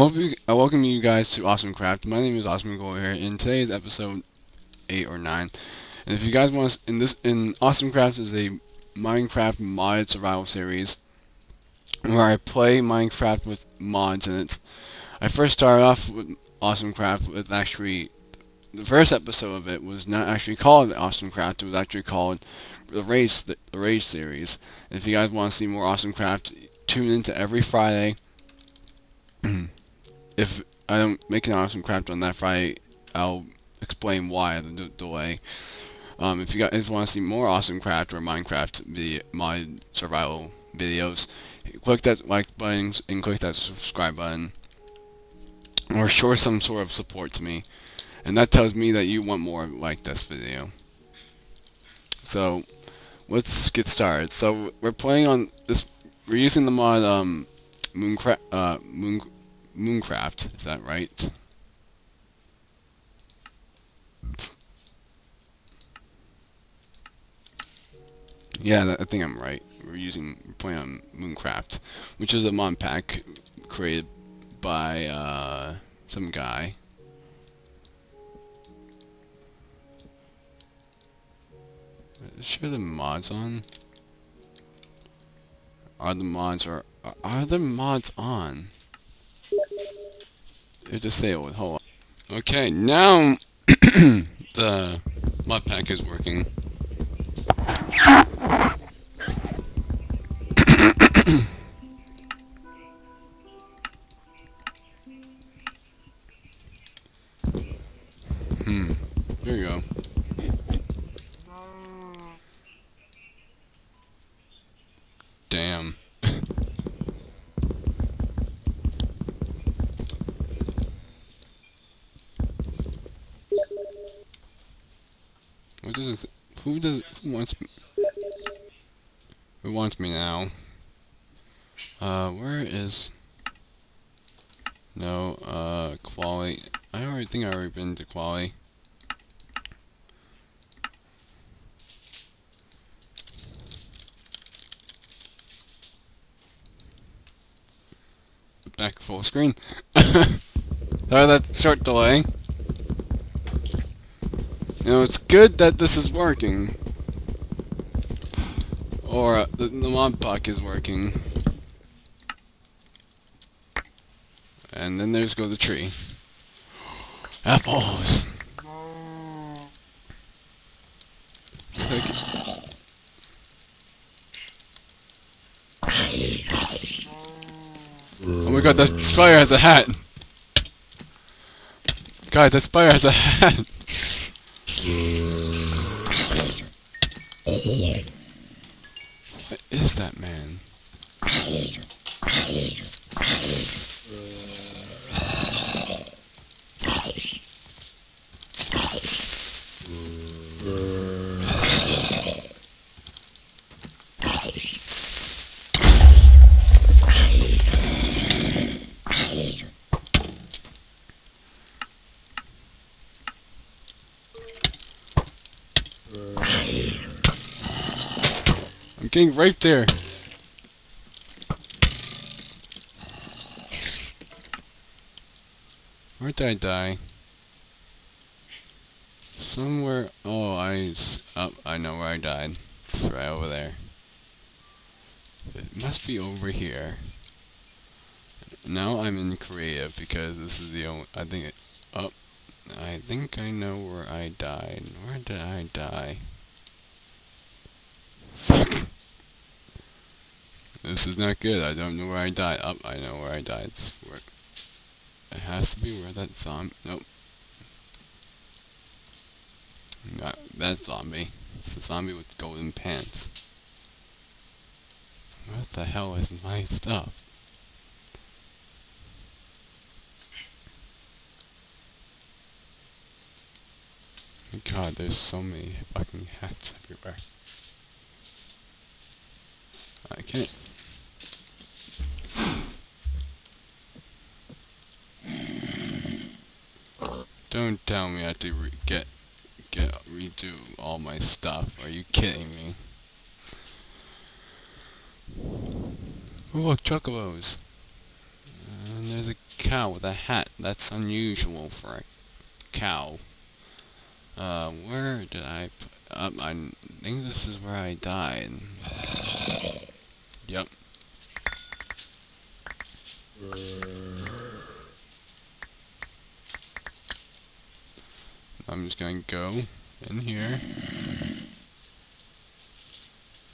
hope you, I welcome you guys to Awesome Craft. My name is Awesome Gold here. In today's episode eight or nine, and if you guys want, to, in this in Awesome Craft is a Minecraft modded survival series where I play Minecraft with mods, and it's I first started off with Awesome Craft with actually the first episode of it was not actually called Awesome Craft. It was actually called the Rage the Rage series. And if you guys want to see more Awesome Craft, tune into every Friday. if I don't make an Awesome Craft on that Friday, I'll explain why the delay. Um, if you guys want to see more Awesome Craft or Minecraft the my survival videos, click that like button and click that subscribe button, or show some sort of support to me, and that tells me that you want more like this video. So, let's get started. So we're playing on this. We're using the mod um, Mooncraft. Uh, Mooncraft. Is that right? Yeah, I think I'm right. We're using we're playing on Mooncraft, which is a mod pack created by uh, some guy. Sure, the mods on. Are the mods are are the mods on? It would hold on. Okay, now the mod pack is working. hmm. There you go. Damn. what does this, who does who wants me who wants me now? Uh where is no, uh quality I already think I already been to quality. back full screen. Sorry that short delay. You know, it's good that this is working. Or uh, the, the mod pack is working. And then there's go the tree. Apples! Oh my god, that spider has a hat! God, that spider has a hat! I'm getting raped here. Where did I die? Somewhere. Oh, I. Oh, I know where I died. It's right over there. It must be over here. Now I'm in creative because this is the only. I think it. Oh, I think I know where I died. Where did I die? Fuck. This is not good. I don't know where I died. Up, oh, I know where I died. It's where it has to be where that zombie. Nope. Not that zombie. It's the zombie with golden pants. What the hell is my stuff? God, there's so many fucking hats everywhere. I can't. Don't tell me I have to get get redo all my stuff. Are you kidding me? Oh, look, chocobos. And there's a cow with a hat. That's unusual for a cow. Uh, where did I... Up, I think this is where I died. Yep. I'm just gonna go in here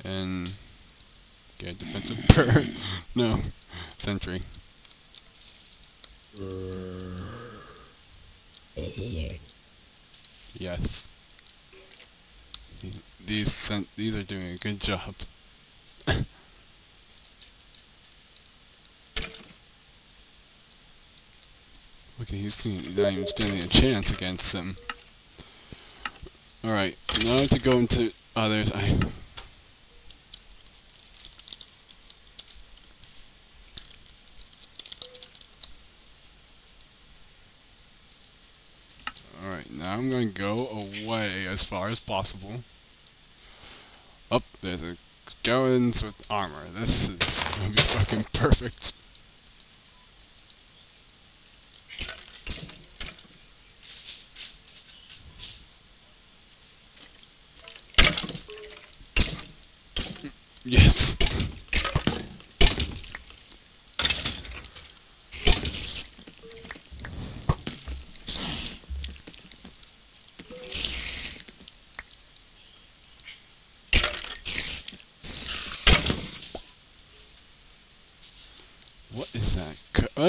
and get defensive bird. no, sentry. Yes. These sent these are doing a good job. Okay, he's, he's not even standing a chance against him. Alright, now to go into others. I Alright, now I'm going to go away as far as possible. Up, oh, there's a skeletons with armor. This is to be fucking perfect.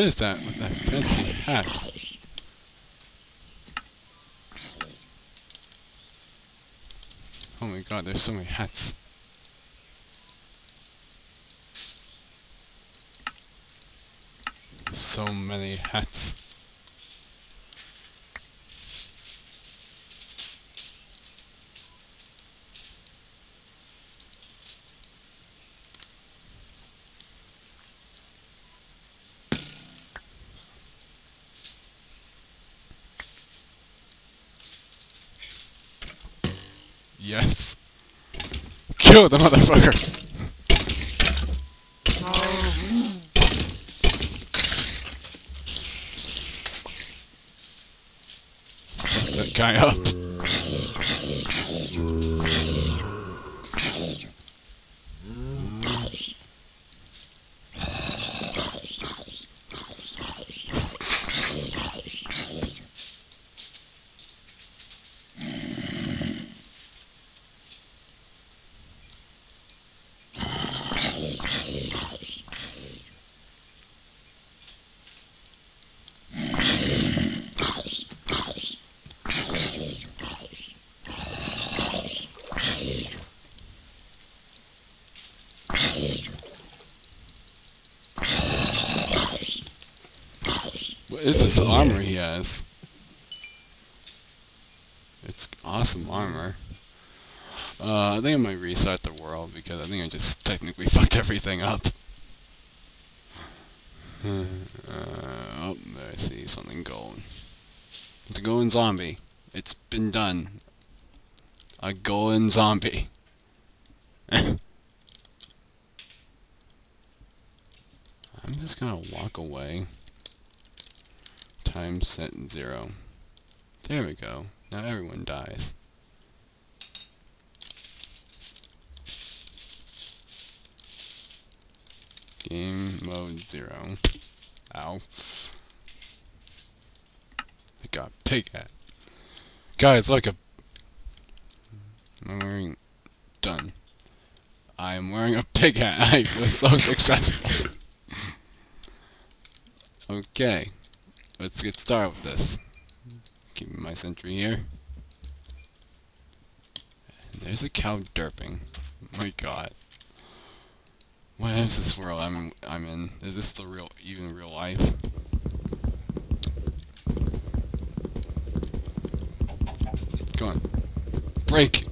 Is that with that fancy hat? Oh my god, there's so many hats. So many hats. Yes. Kill the motherfucker! that guy up. Is this armor he has? It's awesome armor. Uh, I think I might restart the world because I think I just technically fucked everything up. uh, oh, there I see something golden. It's a golden zombie. It's been done. A golden zombie. I'm just gonna walk away time set zero. There we go. Now everyone dies. Game mode zero. Ow. I got pig hat. Guys, look, a... I'm wearing... Done. I am wearing a pig hat. I was so successful. okay. Let's get started with this. Keep my sentry here. And there's a cow derping. My god. What is this world I'm I'm in? Is this the real even real life? Go on. Break!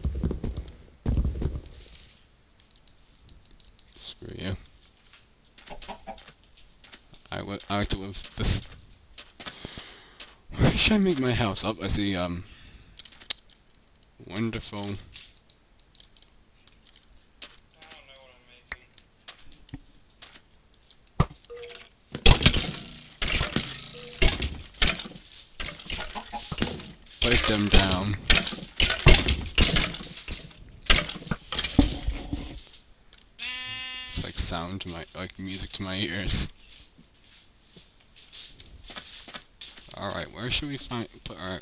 Screw you. I, I like to live this why should I make my house up as a um wonderful Place them down. It's like sound to my like music to my ears. Alright, where should we find, put our,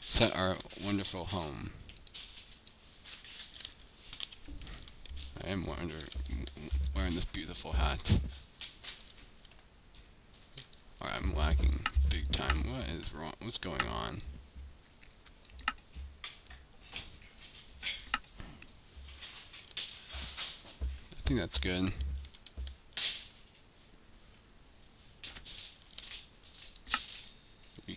set our wonderful home? I am wonder, wearing this beautiful hat. Alright, I'm lagging big time. What is wrong? What's going on? I think that's good. You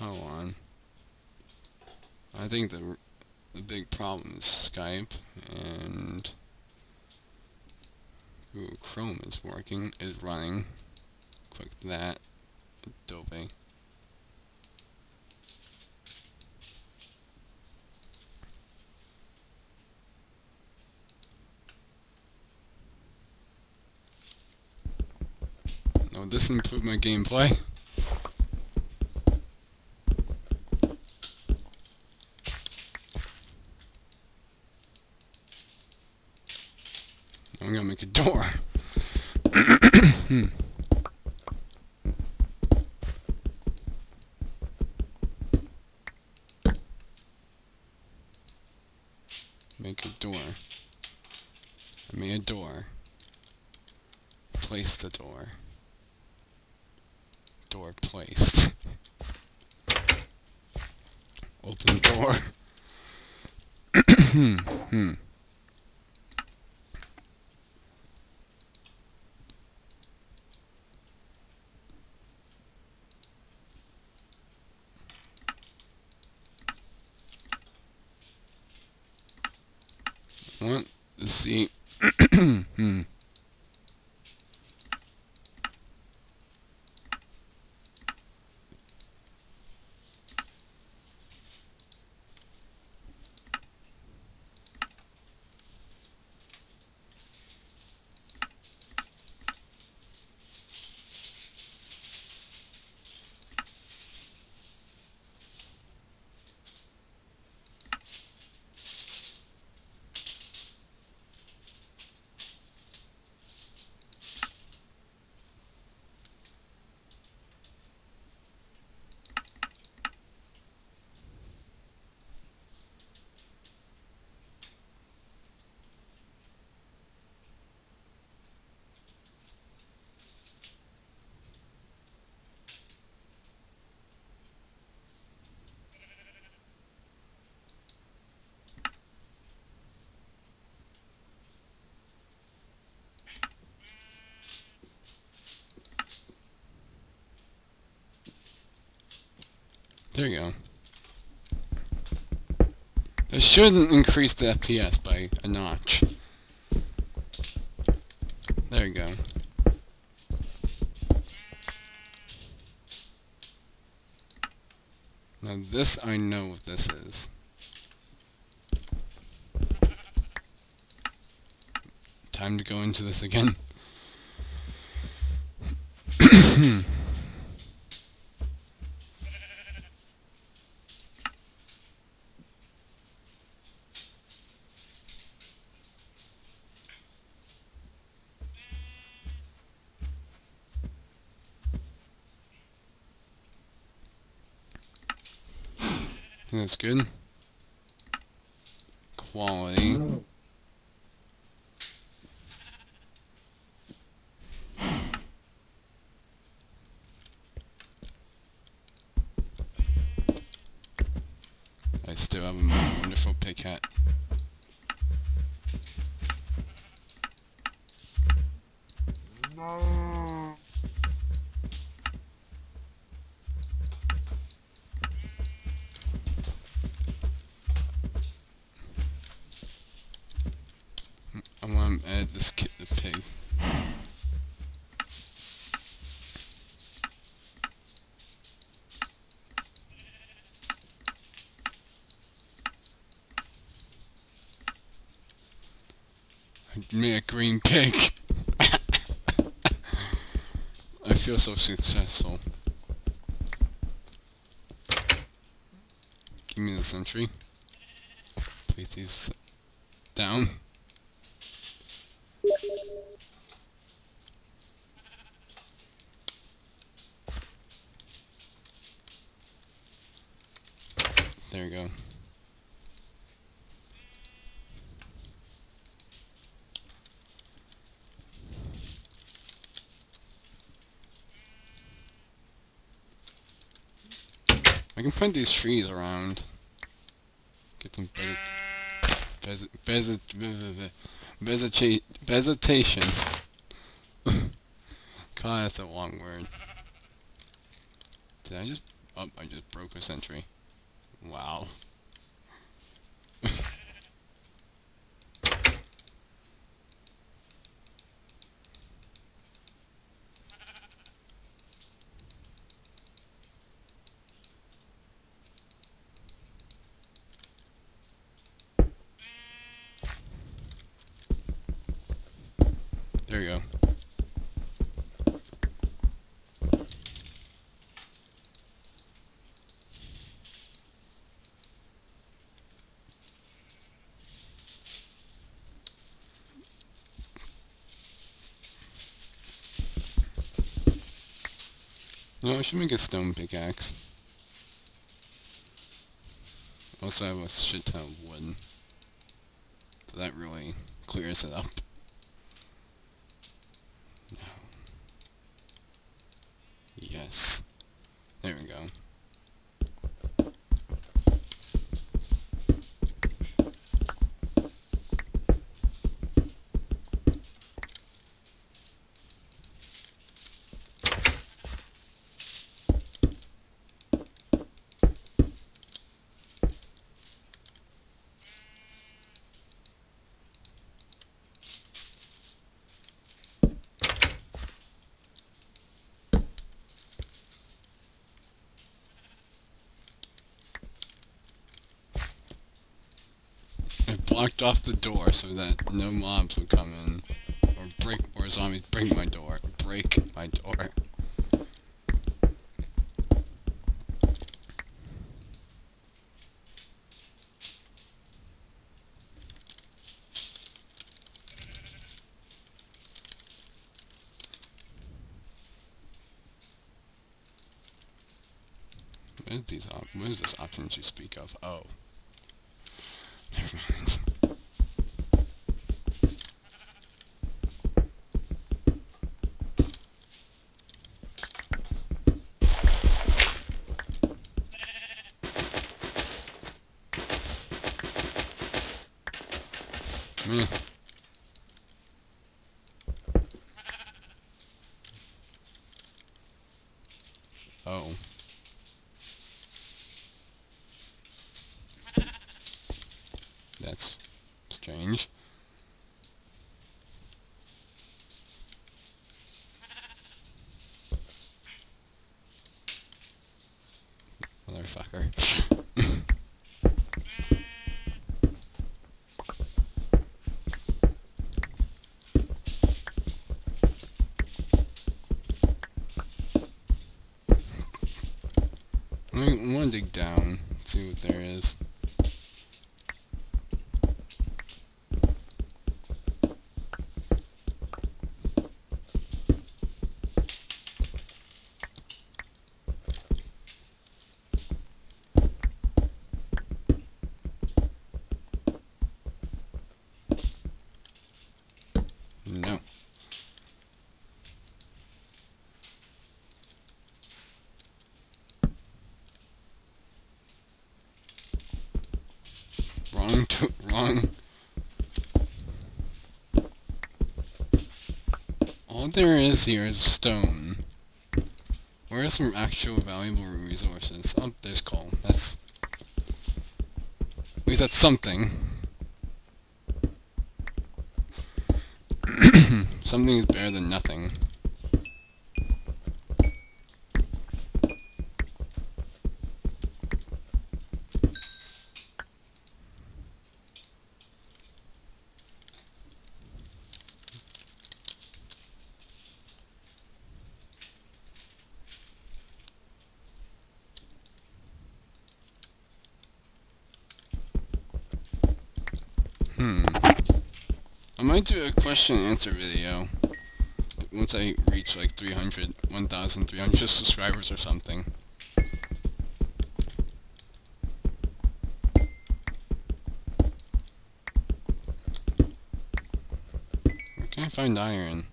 Hold on. I think the the big problem is Skype and Chrome is working, is running. Click that. Adobe. No, this improved my gameplay. There you go. That shouldn't increase the FPS by a notch. There you go. Now this I know what this is. Time to go into this again. That's good. Quality. still have a wonderful pig hat. I want to add this kid, the pig. Me a green pig. I feel so successful. Give me the sentry. Place these down. There you go. I can plant these trees around. Get some veget veget veget vegetation. God, that's a long word. Did I just... Oh, I just broke a sentry. Wow. There you go. I should make a stone pickaxe. Also, I have a shit ton of wood. So that really clears it up. Yes. There we go. I blocked off the door so that no mobs would come in. Or break, or zombies break my door. Break my door. What is these op what is this options you speak of? Oh. Meh. Oh. That's strange. Motherfucker. To dig down, see what there is. No. wrong, to, wrong. All there is here is stone. Where are some actual valuable resources? Oh, there's coal. That's... At least that's something. something is better than nothing. Hmm. I might do a question and answer video once I reach like 300, 1,300 subscribers or something. I find iron?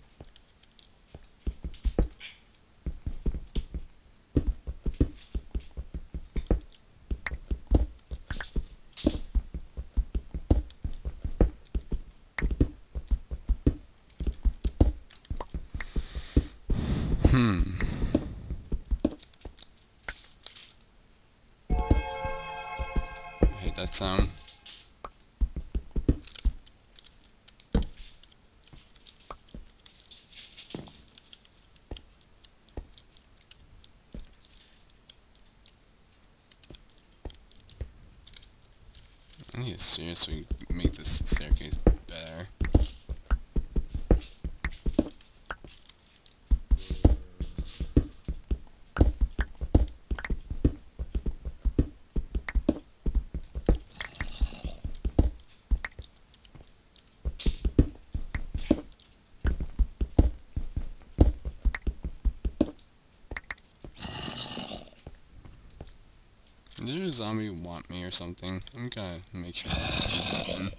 I need seriously make this staircase better. Did a zombie want me or something? I'm gonna make sure that doesn't happen.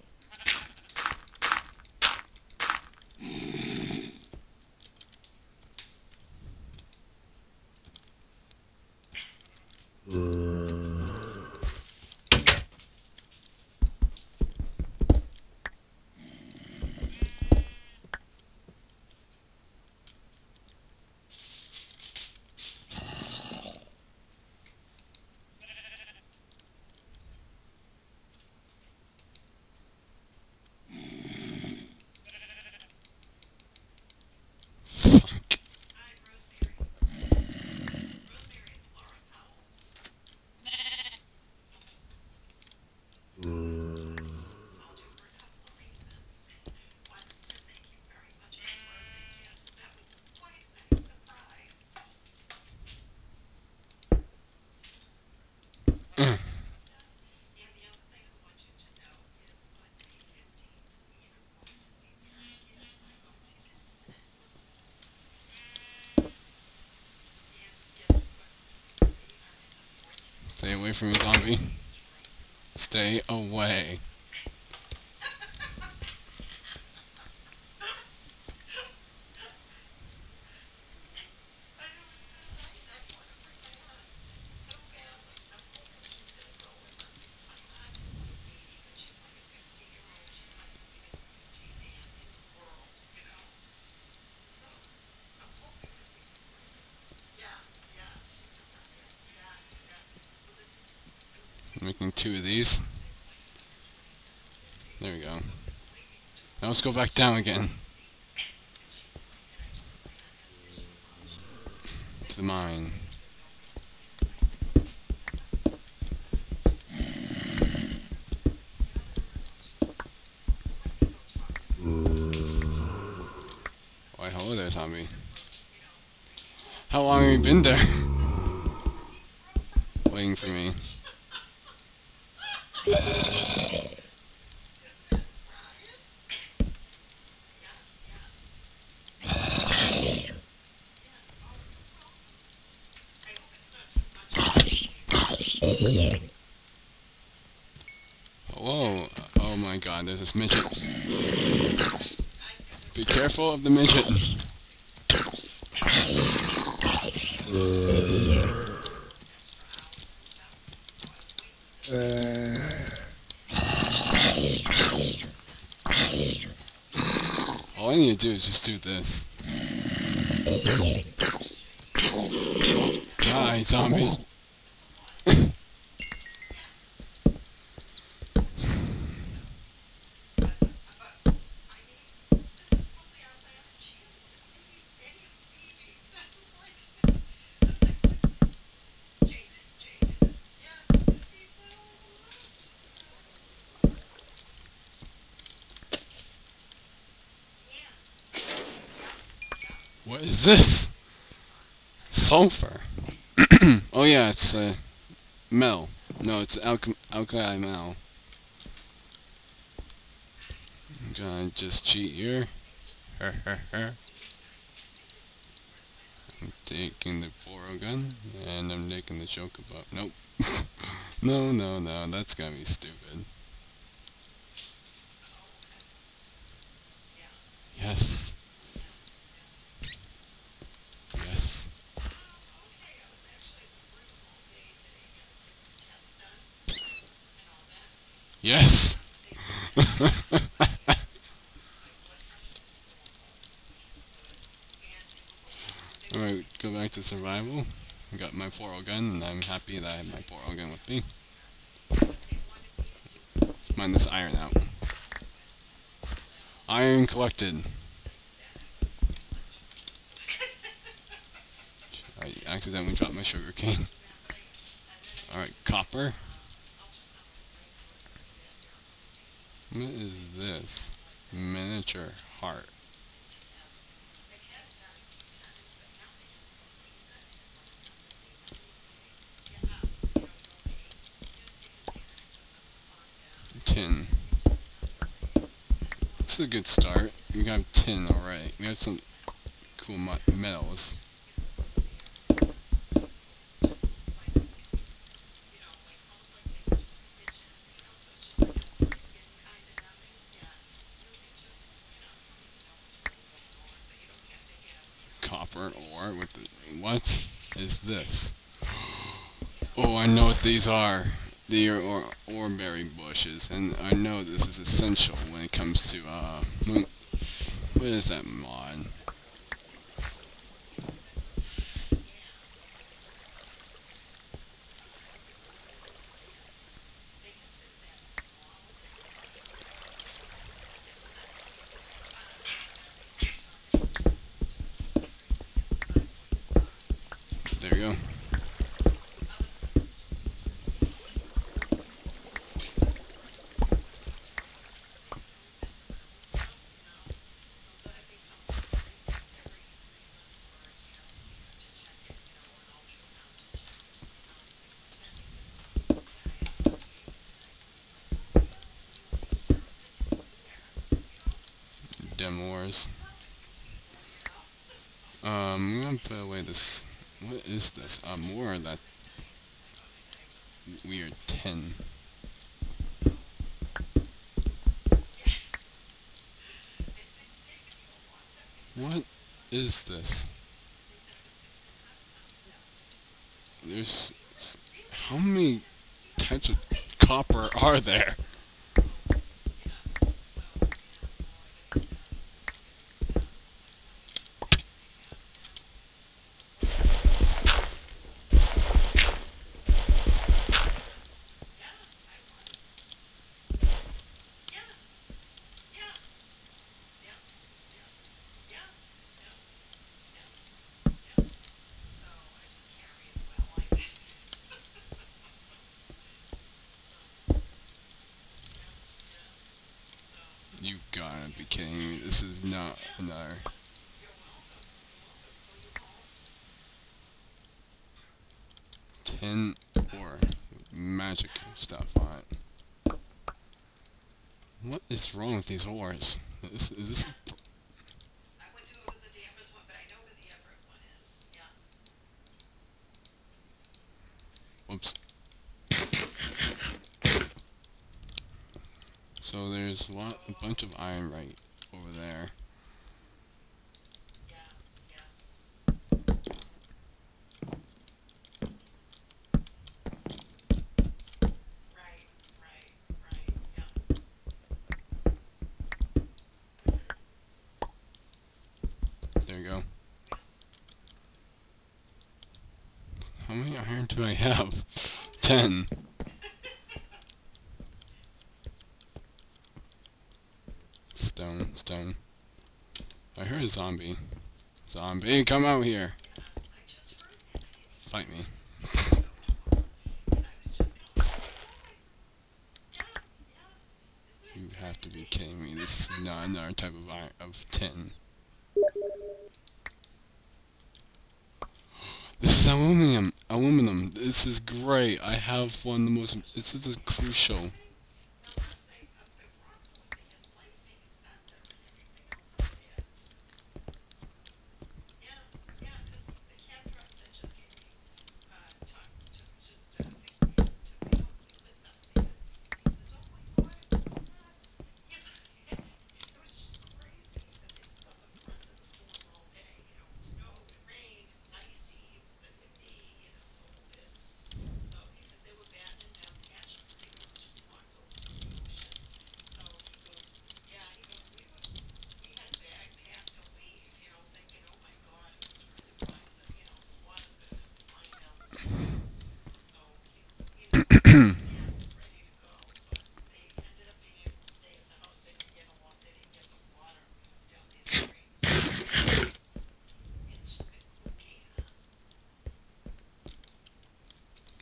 Fuck. Mm. Stay away from me, zombie. Stay away. Making two of these. There we go. Now let's go back down again. Whoa. Oh my god, there's this midget. Be careful of the midget. All I need to do is just do this. Die, zombie. This? Sulfur. oh yeah, it's uh, Mel. No, it's alk alkali metal. I'm gonna just cheat here. I'm taking the Boro gun, and I'm taking the Chocobo. Nope. no, no, no, that's gonna be stupid. Yes! Alright, go back to survival. I got my 4 gun, and I'm happy that I have my 4 gun with me. Mine this iron out. Iron collected. I accidentally dropped my sugar cane. Alright, copper. What is this? Miniature heart. Tin. This is a good start. We got tin alright. We have some cool metals. copper ore with the... What is this? Oh, I know these are. The or oreberry bushes, and I know this is essential when it comes to, uh... What is that mod? Demors. Um, I'm gonna put away this. What is this? Uh, more of that weird tin. What is this? There's... How many types of copper are there? You gotta be kidding me. This is not another. Ten or magic stuff on it. What is wrong with these ores? Is, is this Whoops. So there's what a bunch of iron right over there. How many iron do I have? Ten. Stone, stone. I heard a zombie. Zombie, come out here. Fight me. You have to be kidding me. This is not another type of iron of tin. This is aluminum. Aluminum. This is great. I have one of the most. This is crucial.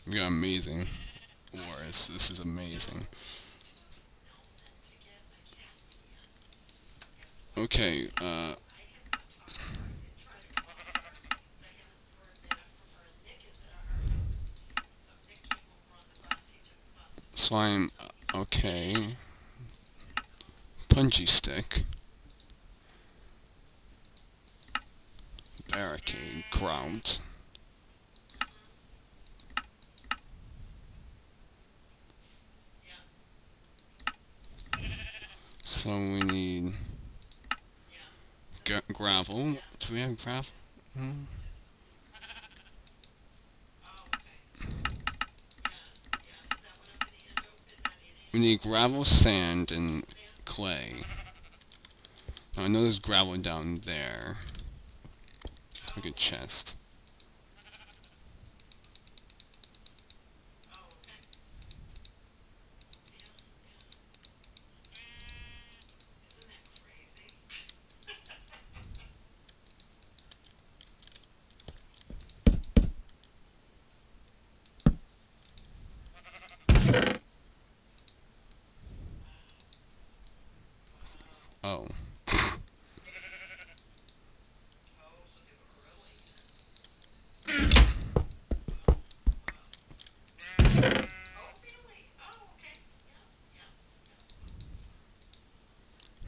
We got amazing ores. This is amazing. Okay, uh... Slime, okay. Punchy stick. Barricade, ground. So we need gravel. Do we have gravel? Hmm. We need gravel, sand, and clay. Now I know there's gravel down there. Like a chest. Oh.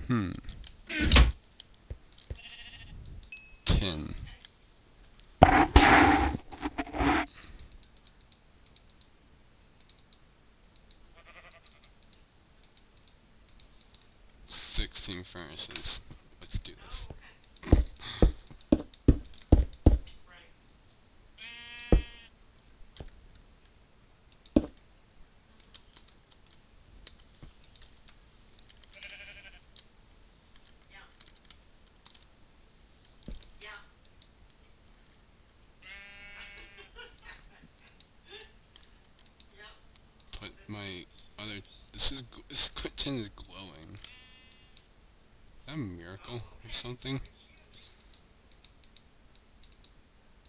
Hmm. Tin. Sixteen furnaces. Let's do this. Put my other. This is this tin is glowing. Is that circle or something.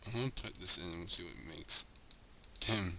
I'm gonna put this in and see what it makes. 10.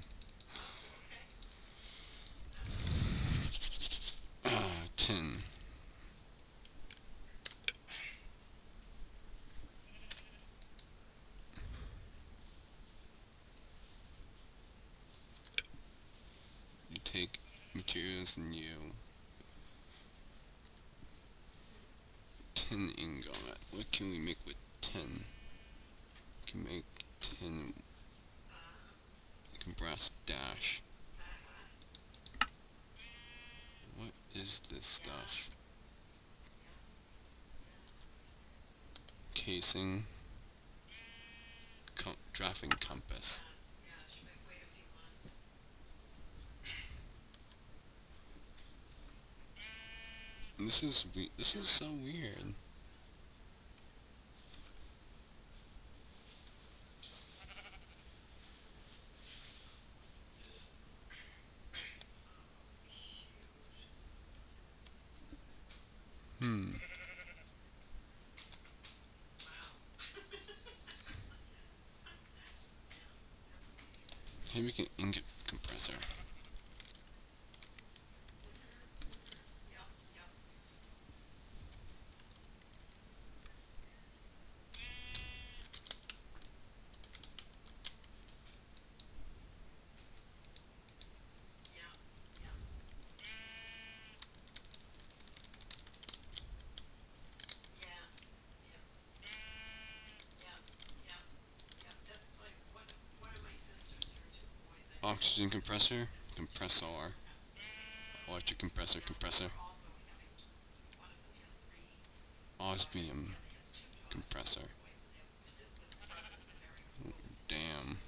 Casing. Drafting compass. This is this is so weird. Maybe we can ingot compressor. Oxygen compressor, compressor. Electric compressor, compressor. Osmium compressor. Damn.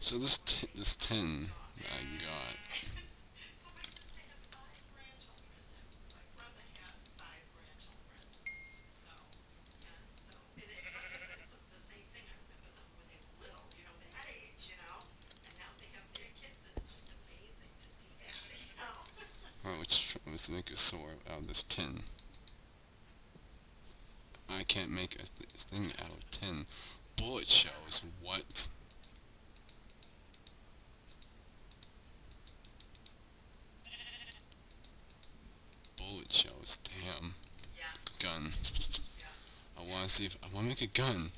So this this tin I got let's, make a sword out of this tin. I can't make a th thing out of tin. Bullet shells, what? Bullet shells, damn. Gun. I wanna see if, I wanna make a gun.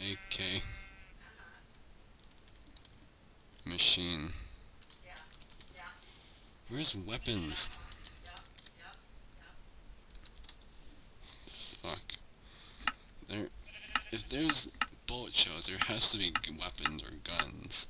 AK. Where's weapons? Fuck. There, if there's bullet shells, there has to be weapons or guns.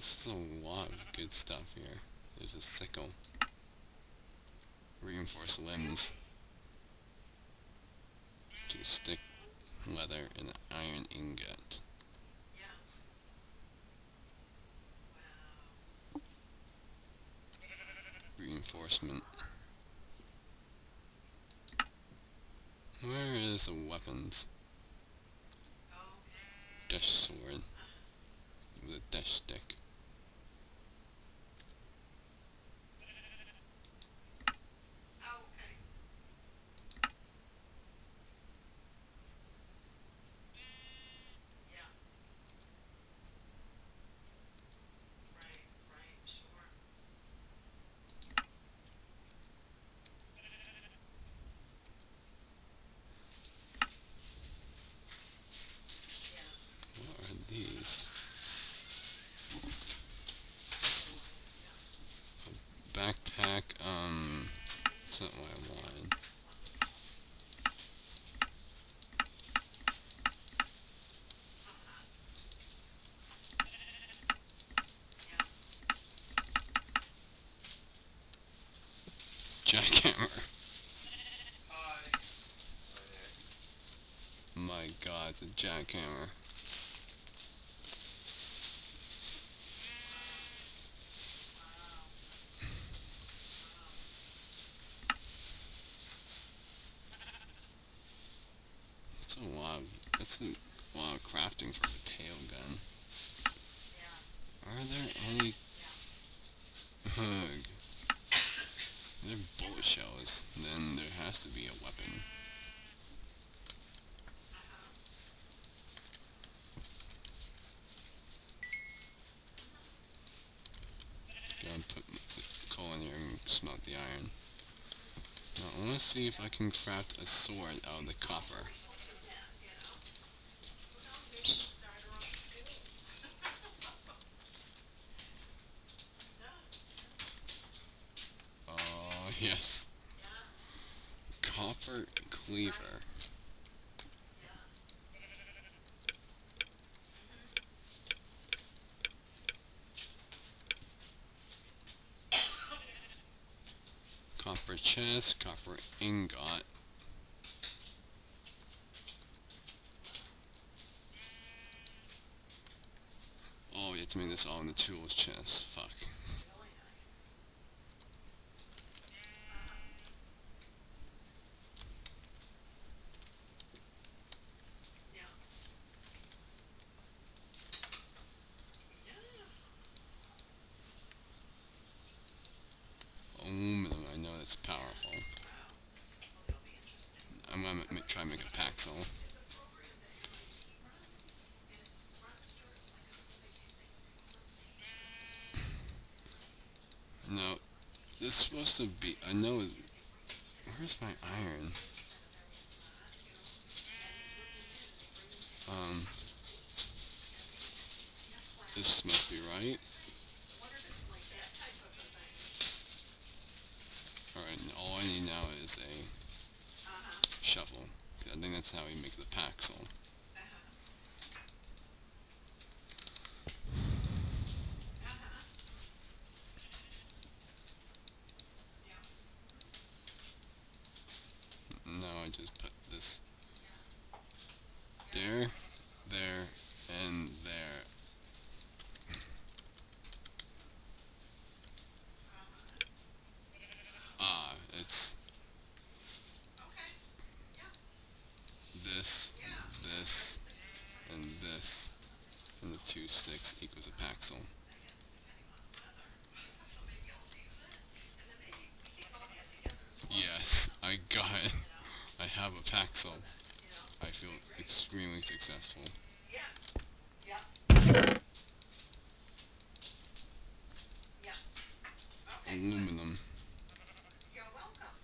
This is a lot of good stuff here. There's a sickle. Reinforced limbs. To stick leather and iron ingot. Reinforcement. Where is the weapons? Dash sword. With a dash stick. backpack, um, that's not what I wanted. Jackhammer. My god, it's a jackhammer. That's a lot of, that's a lot of crafting for a tail gun. Are there any... Ugh. They're bullet shells, then there has to be a weapon. Gotta put the coal in here and smelt the iron. I wanna see if I can craft a sword out of the copper. ingot. Oh, we have to make this all in the tools chest. Fuck. Oh, Aluminum, I know that's powerful. Try and make a Paxel. No, this is supposed to be. I know. Where's my iron? Um. This must be right. Alright, all I need now is a shovel. I think that's how we make the Paxel. Now I just put this there, there, and there. Ah, it's this, this, and this, and the two sticks equals a Paxel. Yes, I got it. I have a Paxel. I feel successful. Aluminum, You're welcome.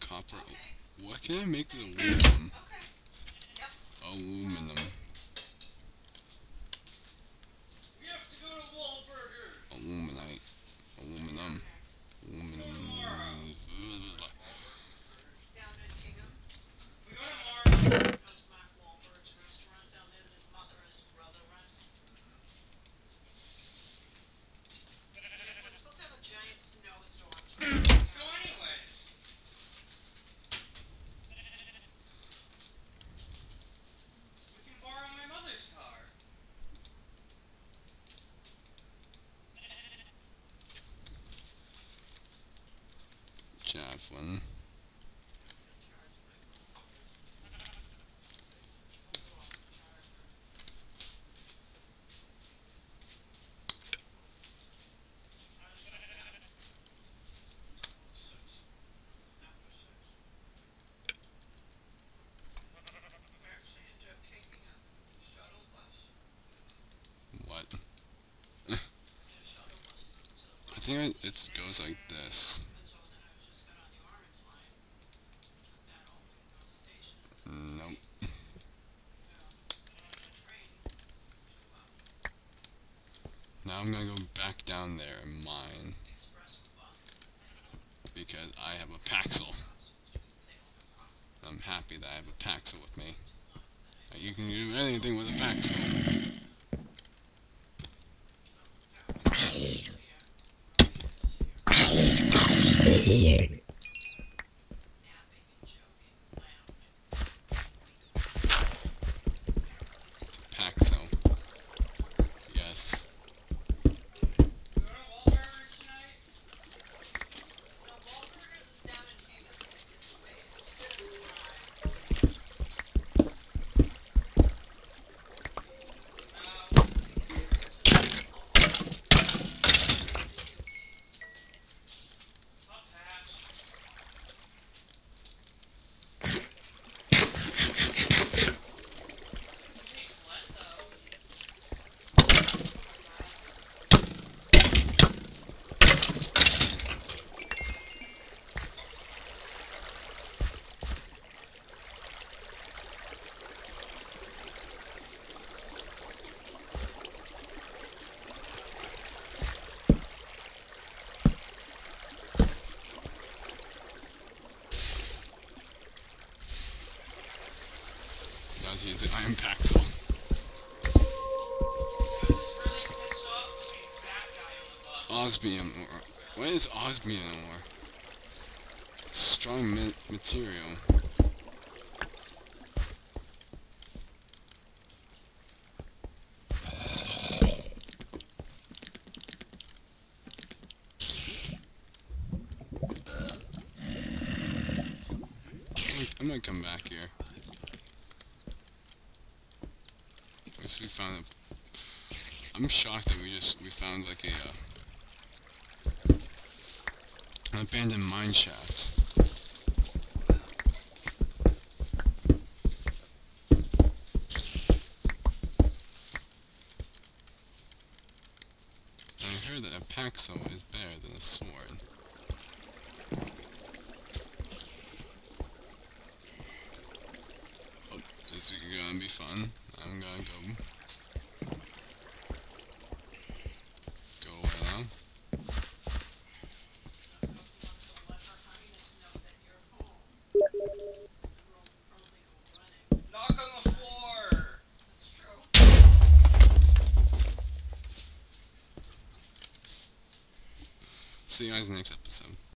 copper. Okay. What can I make with aluminum? Okay. Aluminum. We have to go to Wahlburgers. Aluminite. Aluminum. Aluminum. Down in Hingham. We go tomorrow. That's Mark Wahlberg's restaurant down there that his mother and his brother run. We're supposed to have a giant snowstorm. Let's go anyways. We can borrow my mother's car. Javelin. We're actually ended up taking a shuttle bus. What? Yeah, a shuttle bus to the I think it goes like this. And so then I was just got on the orange line. Took that all the way to the station. Nope. Yeah. And on the train to uh, Now I'm gonna go back down there and mine because I have a Paxel. I'm happy that I have a Paxel with me. You can do anything with a Paxel and joking, laughing. Paxel. Yes. We go to Wahlburgers tonight. No, Wahlburgers is down in Hingham. It's way, it's a bit of a drive. Um, I'll pass. Hey, Glenn, though. Iron Paxel. I fat guy on. Osmium ore. What is osmium ore? Strong ma material. gonna, I'm gonna come back here. If we found a... I'm shocked that we just, we found like a, uh, an abandoned mine shaft. I heard that a paxel is better than a sword. Oh, this is gonna be fun. I'm gonna go. Go away now. Let her highness know that you're home. We'll probably go running. Knock on the floor! That's true. See you guys next episode.